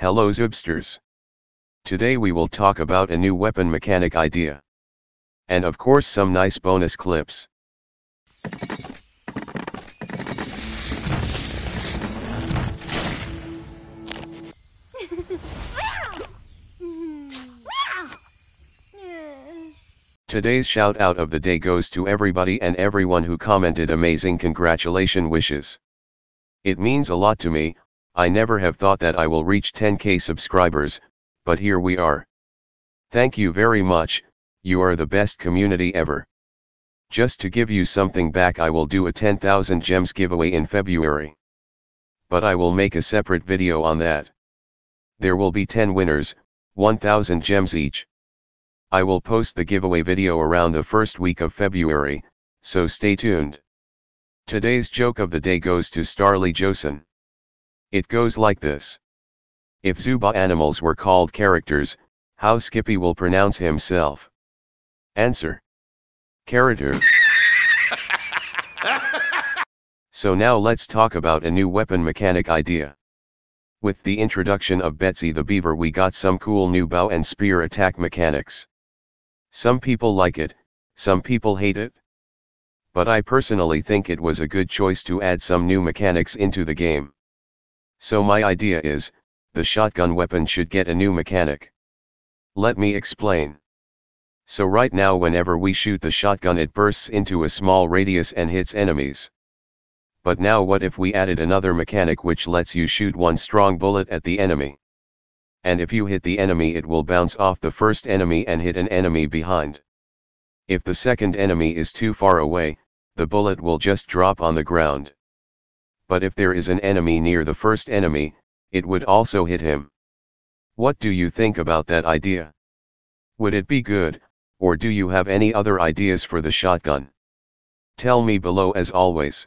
Hello Zubsters. Today we will talk about a new weapon mechanic idea. And of course some nice bonus clips. Today's shout out of the day goes to everybody and everyone who commented amazing congratulation wishes. It means a lot to me, I never have thought that I will reach 10k subscribers, but here we are. Thank you very much, you are the best community ever. Just to give you something back I will do a 10,000 gems giveaway in February. But I will make a separate video on that. There will be 10 winners, 1000 gems each. I will post the giveaway video around the first week of February, so stay tuned. Today's joke of the day goes to Starly Josen. It goes like this. If Zooba animals were called characters, how Skippy will pronounce himself? Answer. Character. so now let's talk about a new weapon mechanic idea. With the introduction of Betsy the Beaver we got some cool new bow and spear attack mechanics. Some people like it, some people hate it. But I personally think it was a good choice to add some new mechanics into the game. So my idea is, the shotgun weapon should get a new mechanic. Let me explain. So right now whenever we shoot the shotgun it bursts into a small radius and hits enemies. But now what if we added another mechanic which lets you shoot one strong bullet at the enemy? and if you hit the enemy it will bounce off the first enemy and hit an enemy behind. If the second enemy is too far away, the bullet will just drop on the ground. But if there is an enemy near the first enemy, it would also hit him. What do you think about that idea? Would it be good, or do you have any other ideas for the shotgun? Tell me below as always.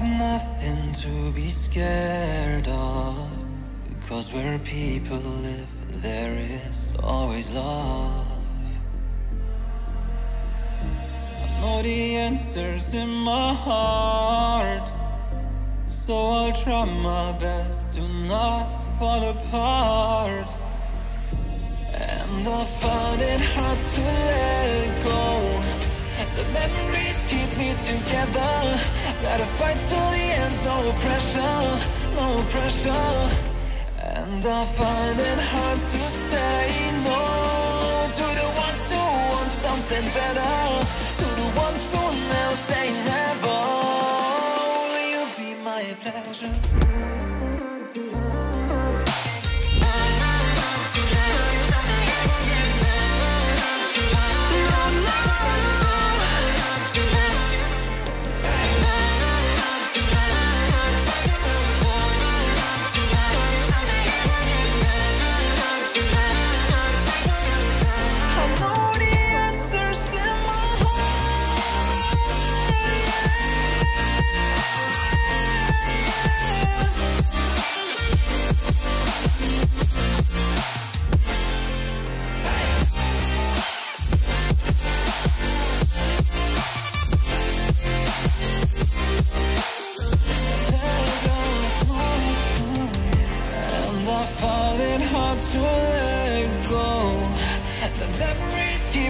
got nothing to be scared of. Because where people live there is always love. I know the answers in my heart. So I'll try my best to not fall apart. And I find it hard to let go. The keep me together. Gotta fight till the end, no pressure, no pressure. And I find it hard to say no. To the ones who want something better To the ones who never say never. Will you be my pleasure?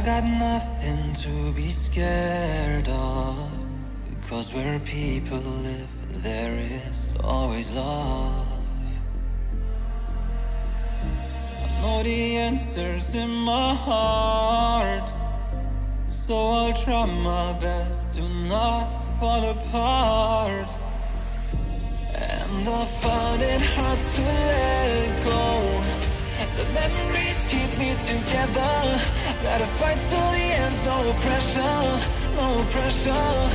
I got nothing to be scared of. Because where people live there is always love. I know the answers in my heart. So I'll try my best to not fall apart. And I find it hard to let go. The memories keep me together Gotta fight till the end, no pressure, no pressure.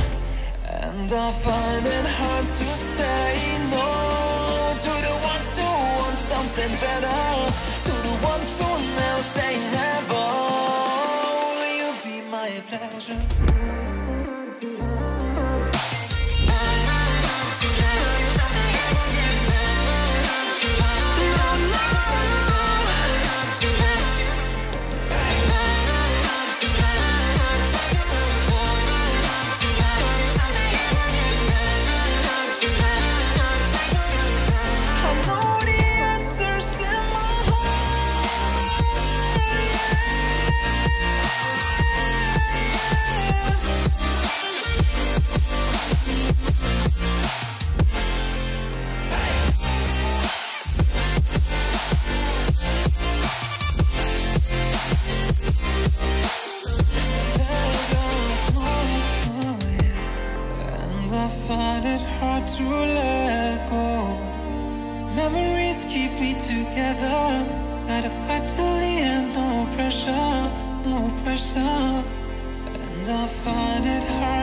And I find it hard to say no. To the ones who want something better? To the ones who never say never? Will you be my pleasure? To let go. Memories keep me together. Gotta fight till the end, no pressure, no pressure. And I find it hard